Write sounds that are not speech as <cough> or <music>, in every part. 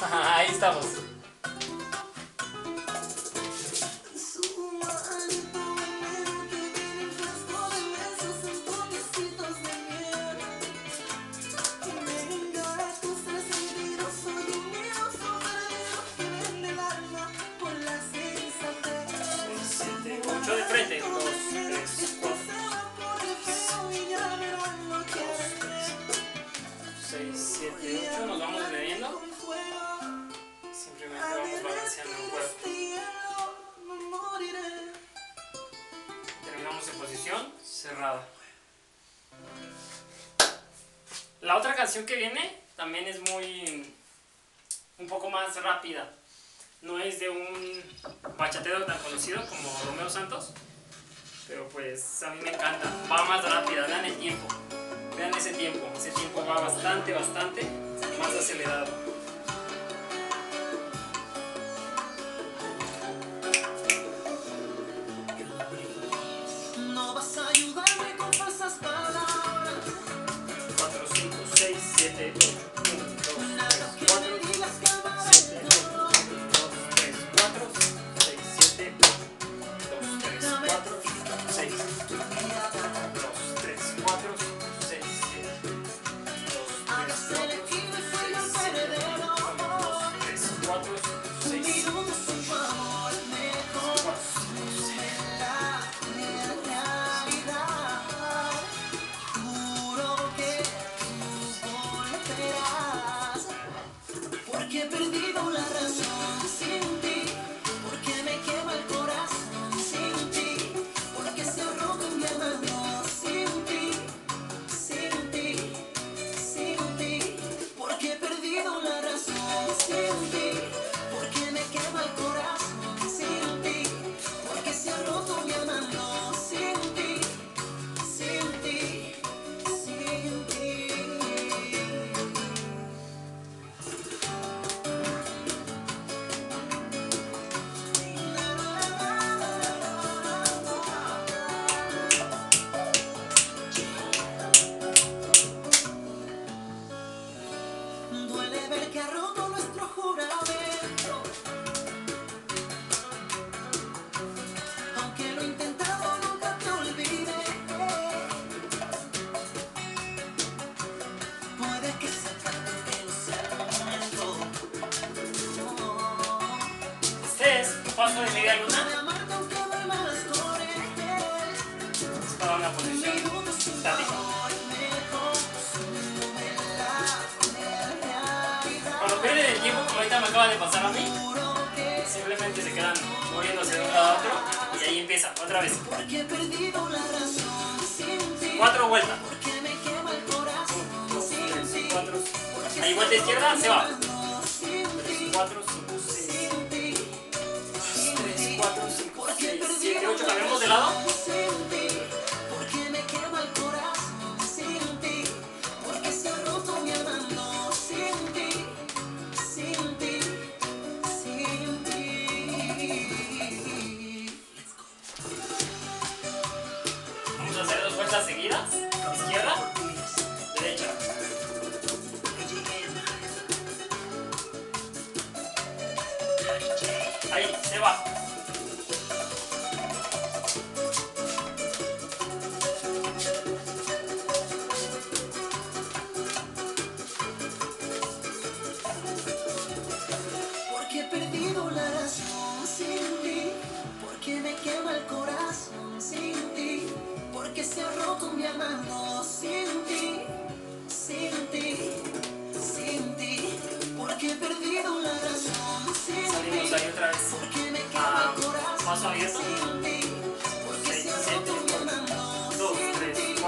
<laughs> Ahí estamos. Terminamos en posición cerrada. La otra canción que viene también es muy. un poco más rápida. No es de un bachatero tan conocido como Romeo Santos, pero pues a mí me encanta. Va más rápida, vean el tiempo. Vean ese tiempo. Ese tiempo va bastante, bastante más acelerado. Porque he perdido la razón de De luna. posición estática. Cuando pierden el tiempo, como ahorita me acaba de pasar a mí, simplemente se quedan moviéndose de un lado a otro y ahí empieza otra vez. Cuatro vueltas. Cuatro. Ahí vuelta izquierda, se va. Vueltas seguidas. Izquierda, derecha. Ahí, se va.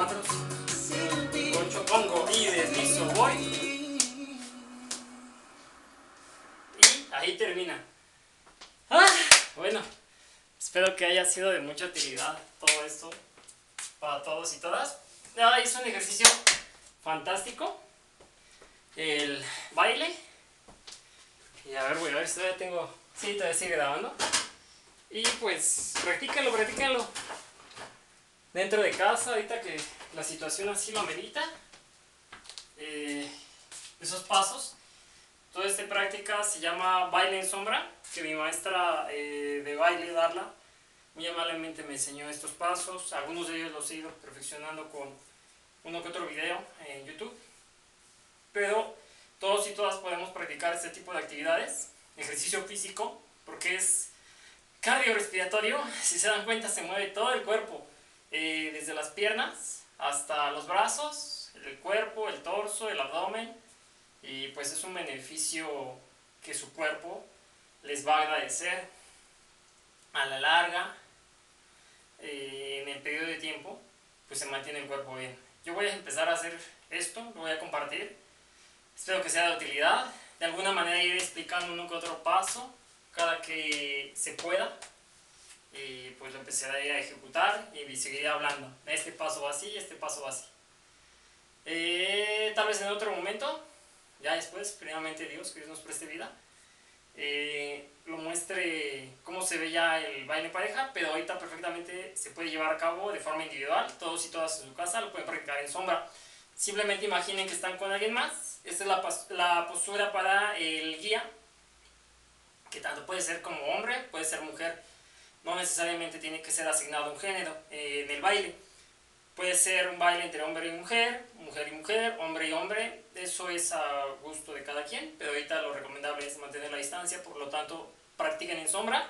Cuatro, ocho. Pongo y deslizo, voy. Y ahí termina. Ah, bueno, espero que haya sido de mucha utilidad todo esto para todos y todas. Ah, es un ejercicio fantástico. El baile. Y a ver, voy a ver si todavía tengo. Sí, todavía sigue grabando. Y pues, practícalo, practícalo. Dentro de casa, ahorita que la situación así lo amerita. Eh, esos pasos. Entonces, esta práctica se llama baile en sombra, que mi maestra eh, de baile, Darla, muy amablemente me enseñó estos pasos. Algunos de ellos los he ido perfeccionando con uno que otro video en YouTube. Pero todos y todas podemos practicar este tipo de actividades. Ejercicio físico, porque es cardiorrespiratorio. <laughs> Si se dan cuenta, se mueve todo el cuerpo, eh, desde las piernas hasta los brazos, el cuerpo, el torso, el abdomen. Y pues es un beneficio que su cuerpo les va a agradecer a la larga, eh, en el periodo de tiempo, pues se mantiene el cuerpo bien. Yo voy a empezar a hacer esto, lo voy a compartir. Espero que sea de utilidad. De alguna manera ir explicando uno que otro paso, cada que se pueda. Y pues lo empezaré a ejecutar y seguiré hablando. Este paso va así, este paso va así. Eh, tal vez en otro momento, ya después, primeramente Dios, que Dios nos preste vida. Eh, lo muestre cómo se ve ya el baile pareja, pero ahorita perfectamente se puede llevar a cabo de forma individual, todos y todas en su casa lo pueden practicar en sombra. Simplemente imaginen que están con alguien más, esta es la, la postura para el guía, que tanto puede ser como hombre, puede ser mujer, no necesariamente tiene que ser asignado un género eh, en el baile. Puede ser un baile entre hombre y mujer, mujer y mujer, hombre y hombre, eso es a gusto de cada quien, pero ahorita lo recomendable es mantener la distancia, por lo tanto practiquen en sombra,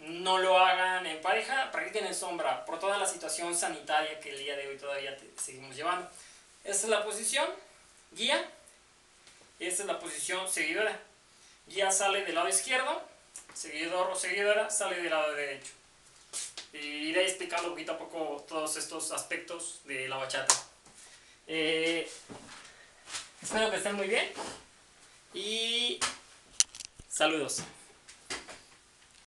no lo hagan en pareja, practiquen en sombra por toda la situación sanitaria que el día de hoy todavía seguimos llevando. Esta es la posición guía, y esta es la posición seguidora. Guía sale del lado izquierdo, seguidor o seguidora sale del lado derecho y iré explicando poquito a poco todos estos aspectos de la bachata. Eh, espero que estén muy bien y saludos.